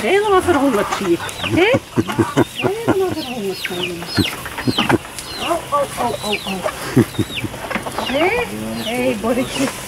Helemaal verhongerd zie ik. Hè? Helemaal verhongerd zijn. Oh, oh, oh, oh, oh. Hé? Hey, Borretje.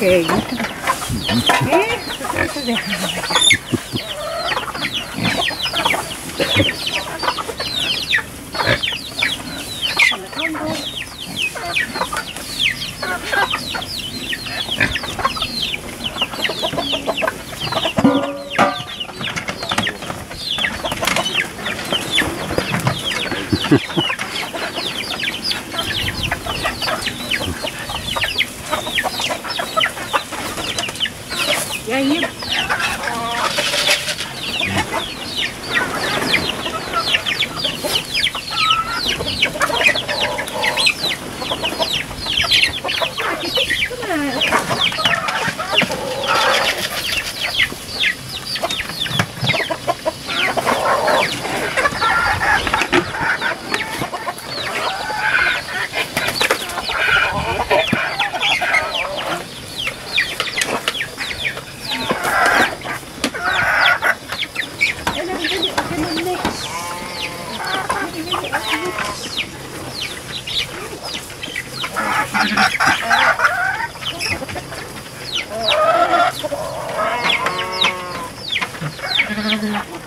Okay. Eh, eso de... Ha ha ha. Thank you. Mm-hmm.